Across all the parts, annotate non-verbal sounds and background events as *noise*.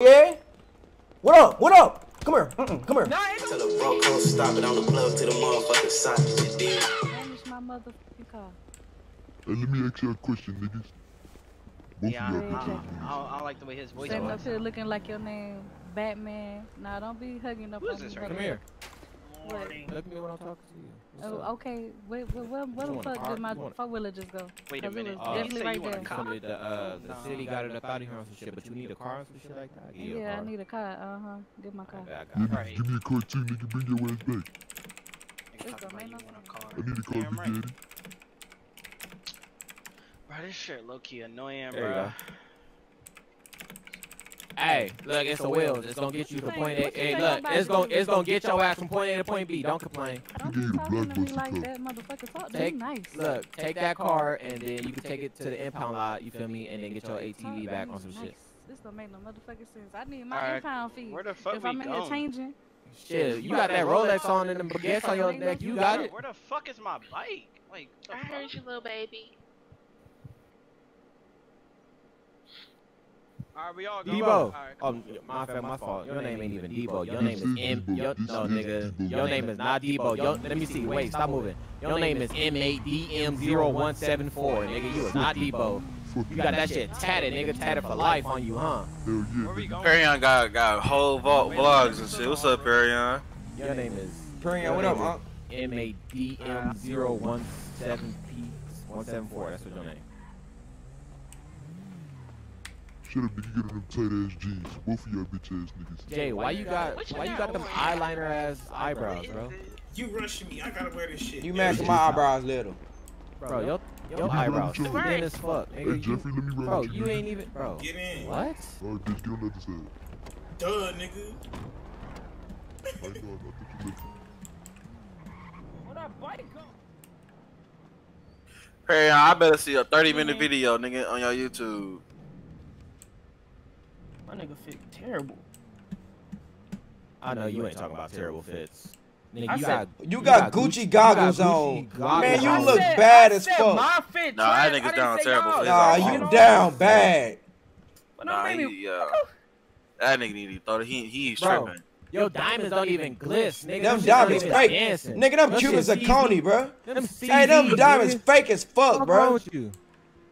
Yeah? What up? What up? Come here. Mm-mm, come here. Tell the bro come stop it on the plug to the motherfucking side. You dig? My motherfucking car. Hey, let me ask you a question, niggas. Both Yeah, I, of I, y'all I, bitches. I, don't- I like the way his voice Standing was. up here looking like your name, Batman. Nah, don't be hugging up Who is this me right like here? That. What? Look at me when I'm talking to you. What's Oh, up? okay. Wait, wait, where, where the fuck did my You want- four wheeler just go? Wait a 'Cause it minute. was Uh, you definitely say right you want a there. car? Somebody, the, uh, the No. city got an authority here on some shit, but you need a car and some shit like that? I'll give you a Yeah. I need a car. Uh huh. Get my car. Okay, I got Right. Give me a car too, nigga. Bring your ass back. Nigga This talking don't about make you no want a car. I need a car, Damn Big right. Daddy. Bro, this shit low key annoying, There bro. Go. Hey, look, it's a wheel. It's gonna get you from Hey, point A. Hey, look, it's gonna it's gonna get your ass from point A to point B. Don't complain. Don't gave be you the talking to me like car. that, motherfucker. Talk to Take me nice. look, take that car and then you can take it to the impound lot. You feel me? And then get your ATV back on some nice. shit. This don't make no motherfucking sense. I need my Alright, impound fee. Where the fuck If we I'm in here going? changing, Shit, you got that Rolex on and them baguettes on your neck. You got it. Where the fuck is my bike? Like, I heard you, little baby. Alright, we all go. Debo. Alright, Oh, my fault, my fault. Your name ain't even Debo. Your name is is M. Your, no, nigga. Your name is not Debo. Your, let me see. Wait, stop moving. Your name is M A D M 0174 Nigga, you is not Debo. Fuck You got that shit tatted, nigga. Tatted for life on you, huh? Yeah, Where we nigga. going? Perion got got whole vault vlogs and shit. What's up, Perion? Your name is Perion, what up, Unc? M A D M 017 P 174. That's what your name. Shut up, nigga. Get on them tight ass jeans. Both of y'all bitch ass niggas. Jay, why you got why you got got them eyeliner ass eyebrows, bro? You rushing me. I gotta wear this shit. You matching my eyebrows little. Bro, your your Let me eyebrows run thin as fuck. Hey, Nigga, you, Jeffrey, let me run bro, you. you ain't even bro. Get in. What? Alright, bitch, get on the other side. Duh, nigga. I know, I know. I thought you Perion, I better see a 30 minute video, nigga, on your YouTube. My nigga fit terrible. I know you ain't talking about terrible fits. Nigga, I you said- got You got Gucci goggles you got on. Goggles Man, you look said- bad I as fuck. My fit Nah, I think it's down terrible y'all. Nah, you all- down bad. But no, Nah, baby. he, uh, that nigga need to throw the, he, he's Bro, tripping. Your diamonds don't even gliss, nigga. Them shit diamonds fake. dancing. Nigga, them Them cute shit a coney, bro. Them Hey, them diamonds nigga. fake as fuck, What's wrong bro.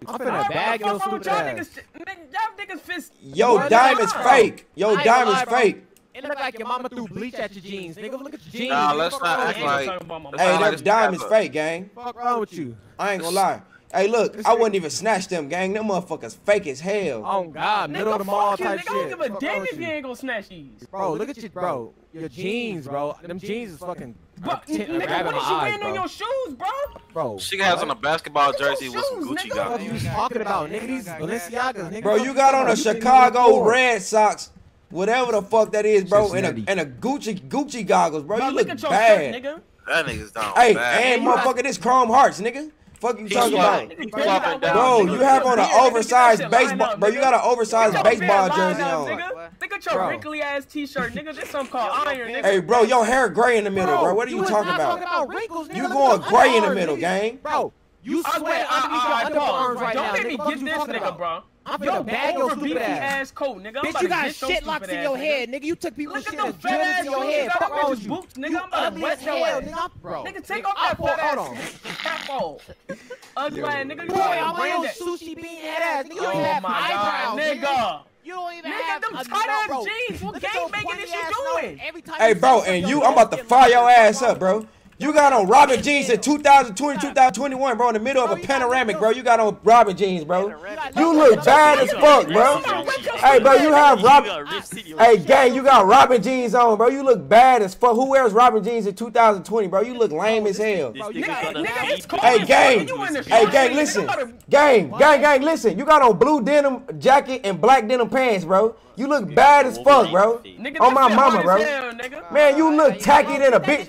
With you? I'm finna what bag your fuck wrong with stupid ass. niggas? Nigga, Y'all niggas fit. Yo, diamonds fake. Yo, I ain't gonna diamonds fake. It look like your mama threw bleach at your jeans, nigga. Look at your jeans. Nah, let's not act like- Hey, not them like diamonds fake, gang. Fuck wrong with you? I ain't gonna lie. Hey, look, I wouldn't even snatch them, gang. Them motherfuckers fake as hell. Oh God, middle Nigga, of the mall fuck type Nigga, shit. I don't give a damn if you ain't gonna snatch these. Bro, look at you, bro. Your jeans, bro. Them jeans is fucking. But, t- nigga, grabbing what my you eyes, wearing bro. on your shoes, bro? Bro, She has on a basketball Look at your jersey with some Gucci nigga. What goggles. you talking about, nigga? These Balenciagas, nigga. Bro, you got on a You can't even Chicago. Red Sox, whatever the fuck that is, bro, and a, and a Gucci Gucci goggles, bro. Bro, You look look at your bad. shirt, nigga. That nigga's down Hey, bad. and motherfucker, this Chrome Hearts, nigga. Fuck you talking about? Bro, down. Bro, you have on an oversized get that shit baseball, up, bro. You got an oversized baseball jersey up, on. Nigga. Look at your Bro. wrinkly ass t-shirt, nigga. This something called iron, nigga. Hey, bro, your hair gray in the middle, bro. What are you is talking about? about wrinkles, nigga. You going gray in the middle, gang. Bro, you I sweat I, underneath your I, I, underarms don't, right don't make me get you this talking nigga, about? bro. I'm Yo, finna bag your over stupid beefy ass. ass coat, nigga. I'm Bitch, you got shit locks in your ass, head, nigga. nigga. You took people's Look at shit them and fat drilled ass into your head. got Fuck them wrong bitches with you? boots, nigga. You I'm about to ugly wet as your hell, ass. nigga. Bro, Nigga, take nigga, off that I'll- fat hold on. Cap. Ugly ass nigga. You Boy, I'm your brand that. sushi bean head ass, nigga. You don't Oh even have my eyebrows, nigga. You don't even Nigga, have them tight ass jeans. What game making pointy this you doing? Every time Hey, bro, and you, I'm about to fire your ass up, bro. You got on Robin jeans in 2020, 2021, bro, in the middle of a panoramic, bro. You got on Robin jeans, bro. You look bad as fuck, bro. Hey, bro, you have Robin. Hey, gang, you got Robin jeans on, bro. You look bad as fuck. Who wears Robin jeans in 2020, bro? You look lame as hell. Bro, you Nigga, got nigga, it's cold. Hey, gang. fuck. You in the Hey, gang, listen. Gang, gang, gang, listen. You got on blue denim jacket and black denim pants, bro. You look bad as fuck, bro. Nigga, On my mama, bro. hell, nigga. Man, you look tacky than a bitch.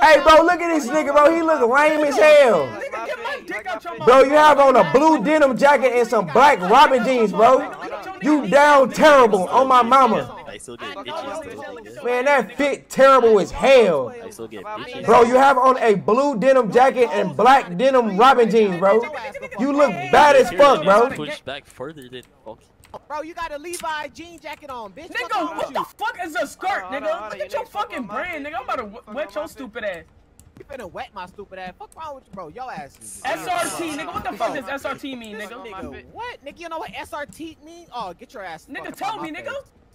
Hey, bro, look at this nigga, bro. He look lame as hell. Nigga, get my dick out your mouth. Bro, you have on a blue denim jacket and some black Robin jeans, bro. You down terrible on my mama. I still get bitches. Man, that fit terrible as hell. I still get bitches. Bro, you have on a blue denim jacket and black denim Robin jeans, bro. You look bad as fuck, bro. Push back further than fuck. Bro, you got a Levi jean jacket on, bitch. Nigga, wrong what the fuck is a skirt, Hold on, nigga? hold on, hold on. Look You at your fucking on brand, fit. nigga. I'm about to wet your my fit. stupid ass. You finna wet my stupid ass. Fuck wrong with you, bro? Yo ass. is- SRT, nigga. What the fuck does SRT mean, Nigga, nigga? nigga, what? Nigga, you know what SRT mean? Oh, get your ass. Nigga, tell me, nigga.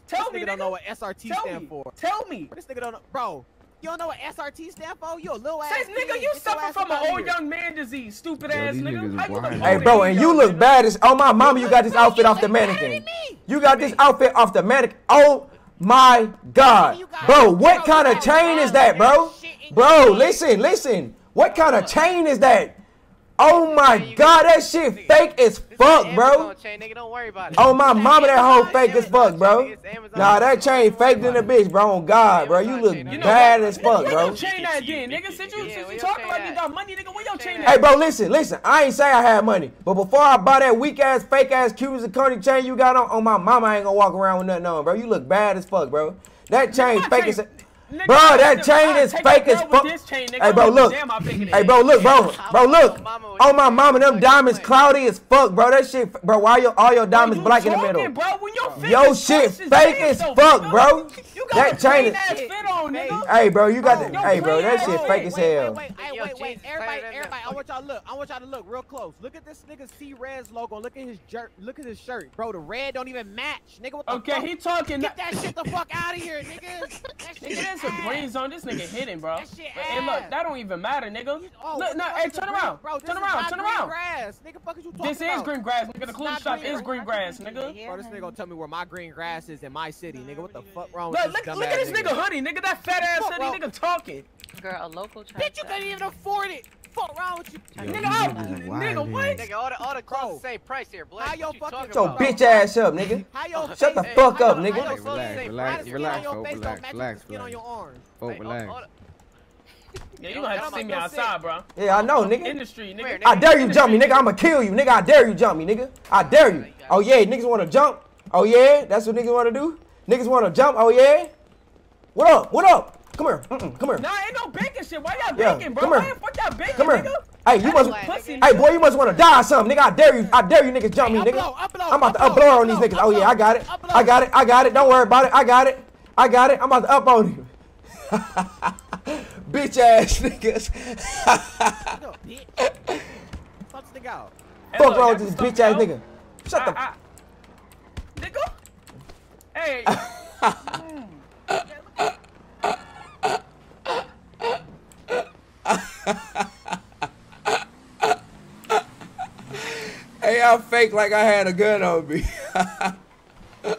Tell this me, nigga nigga. don't know what SRT stand for. Tell me. This nigga don't know, bro. You don't know what SRT stand for? You a little ass. Says, nigga, you Get suffer from up an old young man disease, stupid Yo, ass nigga. niggas How you is look wild. Hey, bro, and you look nigga? bad as. Oh my mama, you got this outfit off the mannequin. You got this outfit off the mannequin. Oh my God, bro, what kind of chain is that, bro? ass shit in Bro, listen, listen. What kind of chain is that? Oh my God, that shit fake as fuck, bro. Chain, nigga, don't worry about it. Oh my mama, that whole fake as fuck, bro. Nah, that chain faked in the bitch, bro. Oh, on God, bro, you look You know bad what? as fuck, bro. chain at then, nigga? Since you, Yeah, since you talking like you got money, nigga, where your chain chain at? Hey, bro, listen, listen. I ain't say I had money, but before I buy that weak ass, fake ass Cubans and Coney chain you got on, on my mama, I ain't gonna walk around with nothing on, bro. You look bad as fuck, bro. That chain fake chain- as. Nigga, Bro, that take- chain is fake as fuck. this chain, nigga. Hey, bro, don't give a look. damn how big it Hey, bro, look, bro, bro, look. Mama, what On oh, you my saying? mama, them diamonds cloudy as fuck, bro. That shit, bro. Why your all your Bro, diamonds you black in the middle? Bro, your Yo, shit fake as though, fuck, bro. You got That chain is- ass fit on, nigga. Hey, bro, you got Bro, the. Hey, bro, that shit fake as hell. Wait, wait, Hey, wait, wait, wait. Everybody, everybody. I want y'all to look. I want y'all to look real close. Look at this nigga C Red's logo. Look at his shirt. Look at his shirt, bro. The red don't even match, nigga. What the Okay, he talking. Get that shit the fuck out of here, nigga. That *laughs* shit Nigga, there's some ass. brains on this nigga hitting, bro. That But, hey, look, that don't even matter, nigga. Oh, look, no, hey, is turn green- around, bro. This turn around, not turn green around. Grass, nigga. Fuck is you talking This is green grass, nigga. The It's clothes not shop green is green grass, nigga. Bro, this nigga gonna tell me where my green grass is in my city, nigga. What the fuck wrong Look, with look, this look at this nigga hoodie, nigga. That fat ass Fuck, hoodie, nigga talking. Girl, a local. Bitch, you couldn't even afford it. Fuck wrong with you? Yo, Nigga, these oh, niggas is nigga, what? Nigga, all the, all the clothes the same price here, Black. How your fucking- talking Your bitch ass up, nigga. *laughs* How your Shut the fuck up, nigga. how Relax, relax, relax, why the skin relax, on your folks, face don't relax, match relax, the skin on relax. your arms? Folk, relax. *laughs* Yeah, you gonna have to see me outside, bro. Yeah, I know, nigga. In the street, Where, nigga. I dare you jump me, nigga. I'ma kill you, nigga. I dare you jump me, nigga. I dare you. Oh yeah, niggas wanna jump. Oh yeah, that's what niggas wanna do. Niggas wanna jump. Oh yeah. What up? What up? Come here. Mm-mm, come here. Nah, ain't no bacon shit. Why y'all Yeah, bacon, bro? come Why here. the fuck y'all bacon, Come here. nigga? Hey, you must. pussy, Hey, boy, you must wanna die or something, nigga. I dare you. I dare you, niggas jump me, nigga. Upload, upload, I'm about to upload, upload on these upload, niggas. Oh yeah, I got it. upload. I got it. I got it. Don't worry about it. I got it. I got it. I'm about to up on you. *laughs* Bitch ass *laughs* niggas. Nigga, bitch. Fuck this nigga out. Fuck look, wrong with this bitch ass yo. nigga. Shut the. I- I- Nigga. Hey. *laughs* Mm. *laughs* Hey, I fake like I had a gun on me. We go,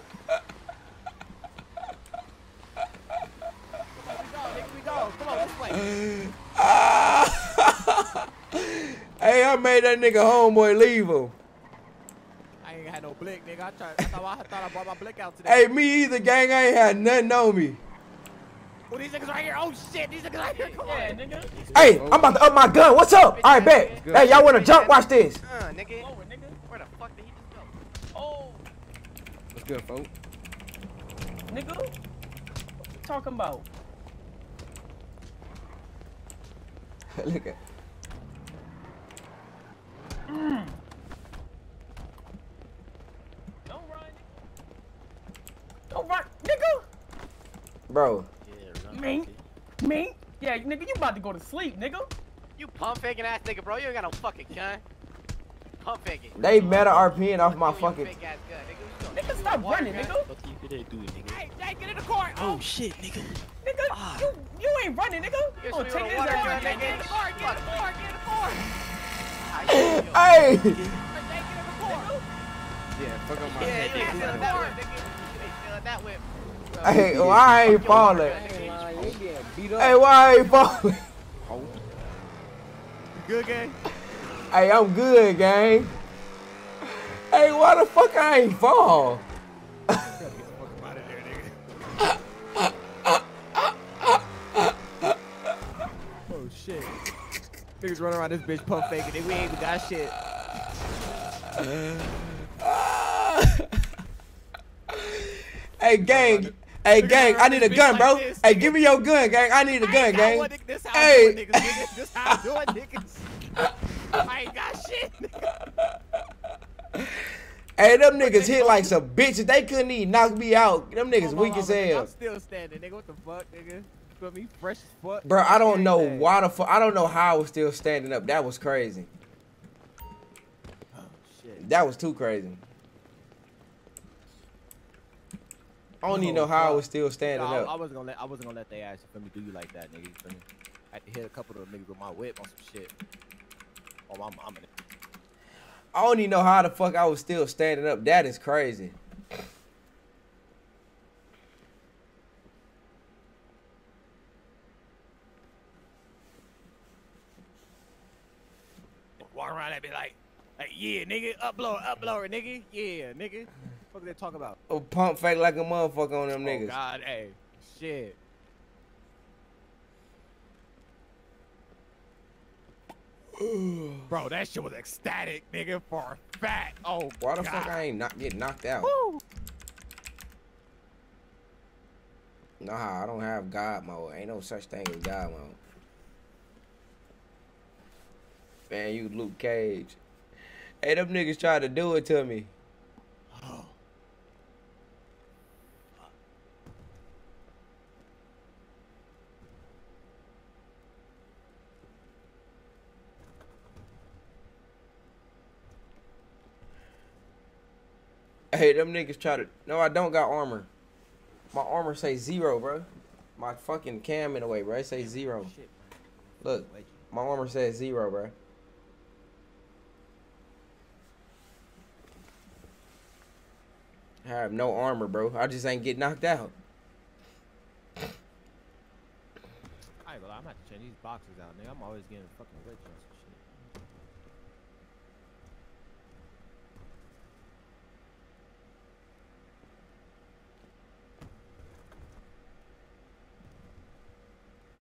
nigga, we go. Come on, this *laughs* way. hey, I made that nigga homeboy leave him. I ain't had no blick, nigga. I, tried, I, thought, I thought I brought my blick out today. Hey, me either, gang. I ain't had nothing on me. Oh, these niggas right here. Oh, shit. These niggas right here. Come Yeah, on. nigga. Hey, I'm about to up my gun. What's up? All right, bet. good. Hey, y'all want to jump? Watch this. Uh, nigga. Lower, nigga. Where the fuck did he just go? Oh, What's good, folks? nigga. What you talking about? *laughs* Look at. Don't run. nigga. Don't run, nigga. Bro, Me. Me. Yeah, nigga, you about to go to sleep, nigga. You pump faking ass nigga, bro. You ain't got no fucking gun. Pump faking. they meta RPing off my You and your fucking. fake ass gun, nigga. What you Nigga, stop running, nigga. Hey, hey, get in the car. Oh, shit. Nigga, Nigga, ah. you you ain't running, nigga. You Yes, oh, take this water ass, nigga. Get in the car. Get in the car. Get in the car. Hey, Hey, get in the car. Yeah, fuck on my Yeah, head. you ain't stealing that whip, nigga. You ain't stealing that whip. hey, why I ain't falling? Hey, why ain't falling? Good game. Hey, I'm good, gang. Hey, why the fuck I ain't fall? Oh, shit. Niggas running around this bitch pump faking. Nigga, we ain't even got shit. Hey, gang. Hey, gang, I need a gun, bro. Hey, give me your gun, gang. I need a gun, gang. This how Hey. Doing niggas, nigga. This how I'm doing niggas. I ain't got shit, nigga. Hey, them niggas hit like some bitches. They couldn't even knock me out. Them niggas Oh, weak my as hell. I'm still standing, nigga. What the fuck, nigga? Feel me? Fresh as fuck. Bro, I don't know why the fuck. I don't know how I was still standing up. That was crazy. Oh, shit. That was too crazy. I don't even know how I was still standing No, I, I wasn't gonna let I wasn't gonna let they ass for me do you like that, nigga. You feel me? I had to hit a couple of niggas with my whip on some shit. Oh my mama. I don't even know how the fuck I was still standing up. That is crazy. Walk around and be like, like yeah, nigga, upload, upload, nigga, yeah, nigga. What are they talk about? Pump fake like a motherfucker on them Oh niggas. God, hey, shit. Bro, that shit was ecstatic, nigga, for a fact. Oh, Why the God. fuck I ain't not get knocked out? Woo. Nah, I don't have God mode. Ain't no such thing as God mode. Man, you Luke Cage. Hey, them niggas tried to do it to me. Hey, them niggas try to. No, I don't got armor. My armor say zero, bro. My fucking cam in the way, bro. It say zero. Look, my armor says zero, bro. I have no armor, bro. I just ain't get knocked out. I ain't gonna lie, I'm about to change these boxes out, nigga. I'm always getting fucking rich